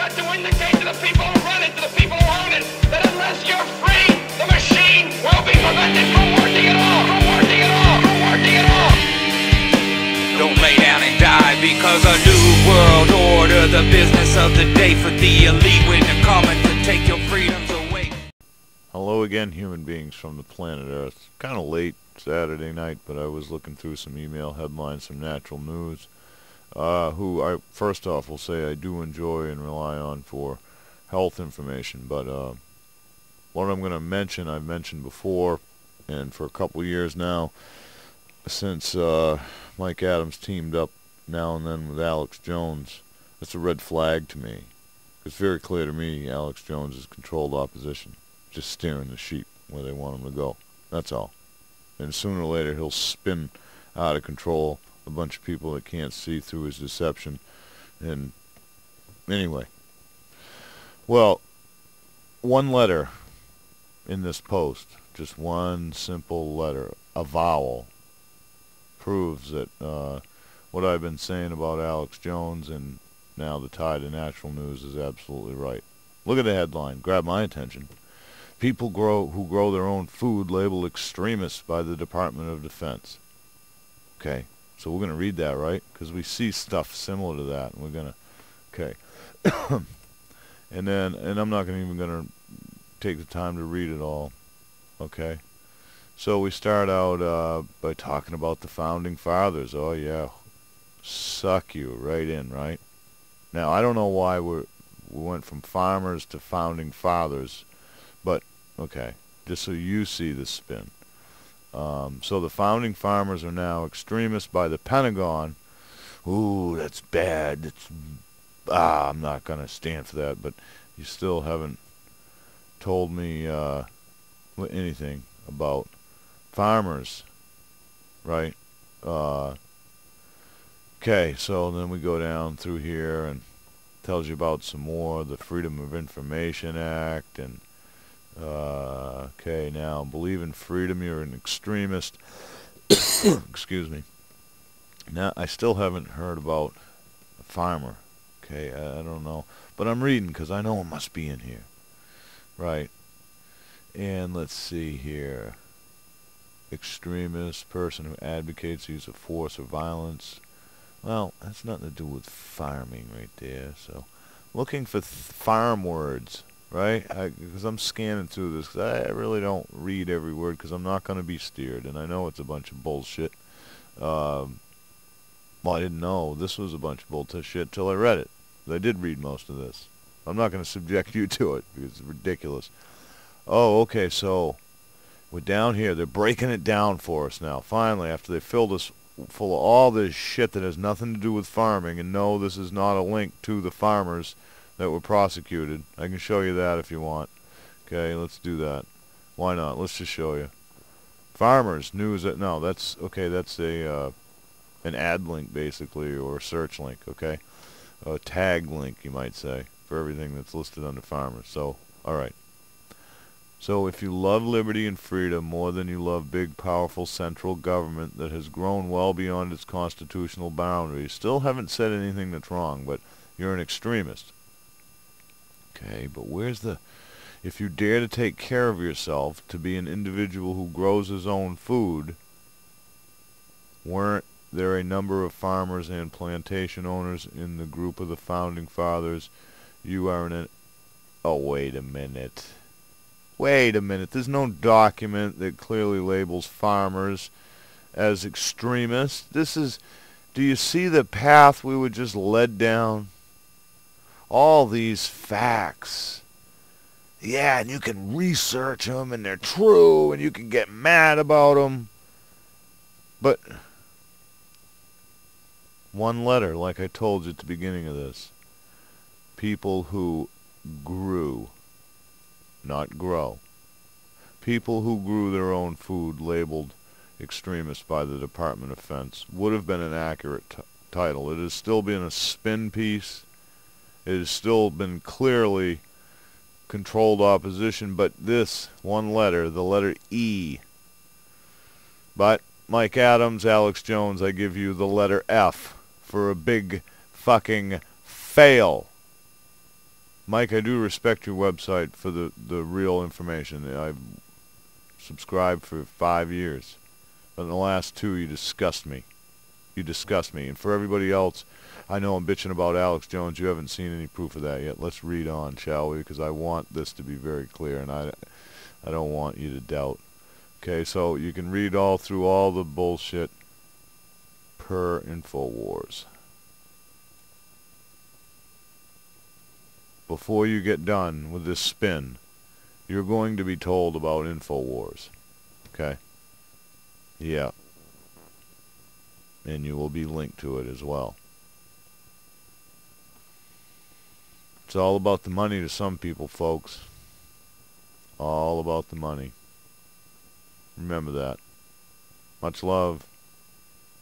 got to indicate to the people who run it, to the people who own it, that unless you're free, the machine will be prevented from working at all, from working at all, from working at all. Don't lay down and die because a new world order, the business of the day for the elite when they're coming to take your freedoms away. Hello again, human beings from the planet Earth. Kind of late Saturday night, but I was looking through some email headlines from Natural News, uh, who I first off will say I do enjoy and rely on for health information. But uh, what I'm going to mention, I've mentioned before, and for a couple years now, since uh, Mike Adams teamed up now and then with Alex Jones, that's a red flag to me. It's very clear to me Alex Jones is controlled opposition, just steering the sheep where they want him to go. That's all. And sooner or later he'll spin out of control a bunch of people that can't see through his deception. And anyway, well, one letter in this post, just one simple letter, a vowel, proves that uh, what I've been saying about Alex Jones and now the tide of natural news is absolutely right. Look at the headline. Grab my attention. People grow who grow their own food labeled extremists by the Department of Defense. Okay, so we're going to read that, right? Because we see stuff similar to that. And we're going to, okay. and then, and I'm not gonna even going to take the time to read it all. Okay. So we start out uh, by talking about the founding fathers. Oh yeah, suck you right in, right? Now I don't know why we're, we went from farmers to founding fathers, but okay, just so you see the spin. Um, so the founding farmers are now extremists by the Pentagon. Ooh, that's bad. It's ah, I'm not gonna stand for that. But you still haven't told me uh, anything about farmers, right? Uh, okay, so then we go down through here and tells you about some more the Freedom of Information Act and uh, okay now believe in freedom you're an extremist. Excuse me. Now I still haven't heard about a farmer okay I, I don't know. But I'm reading because I know it must be in here right? And let's see here. Extremist person who advocates use of force or violence. Well, that's nothing to do with farming right there. So, looking for farm words, right? Because I'm scanning through this I really don't read every word because I'm not going to be steered, and I know it's a bunch of bullshit. Um, well, I didn't know this was a bunch of bullshit till I read it. I did read most of this. I'm not going to subject you to it because it's ridiculous. Oh, okay, so we're down here. They're breaking it down for us now. Finally, after they filled us full of all this shit that has nothing to do with farming, and no, this is not a link to the farmers that were prosecuted. I can show you that if you want. Okay, let's do that. Why not? Let's just show you. Farmers news that no, that's okay. That's a uh, an ad link basically, or a search link. Okay, a tag link you might say for everything that's listed under farmers. So, all right. So if you love liberty and freedom more than you love big, powerful central government that has grown well beyond its constitutional boundaries, still haven't said anything that's wrong, but you're an extremist. Okay, but where's the... If you dare to take care of yourself, to be an individual who grows his own food, weren't there a number of farmers and plantation owners in the group of the founding fathers? You are an... Oh, wait a minute. Wait a minute, there's no document that clearly labels farmers as extremists. This is, do you see the path we were just led down? All these facts. Yeah, and you can research them, and they're true, and you can get mad about them. But one letter, like I told you at the beginning of this. People who grew not grow. People who grew their own food labeled extremists by the Department of Defense would have been an accurate title. It has still been a spin piece. It has still been clearly controlled opposition, but this one letter, the letter E. But Mike Adams, Alex Jones, I give you the letter F for a big fucking fail. Mike, I do respect your website for the, the real information. I've subscribed for five years. But in the last two, you disgust me. You disgust me. And for everybody else, I know I'm bitching about Alex Jones. You haven't seen any proof of that yet. Let's read on, shall we? Because I want this to be very clear, and I, I don't want you to doubt. Okay, so you can read all through all the bullshit per InfoWars. Before you get done with this spin, you're going to be told about InfoWars. Okay? Yeah. And you will be linked to it as well. It's all about the money to some people, folks. All about the money. Remember that. Much love.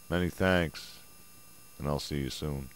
Many thanks. And I'll see you soon.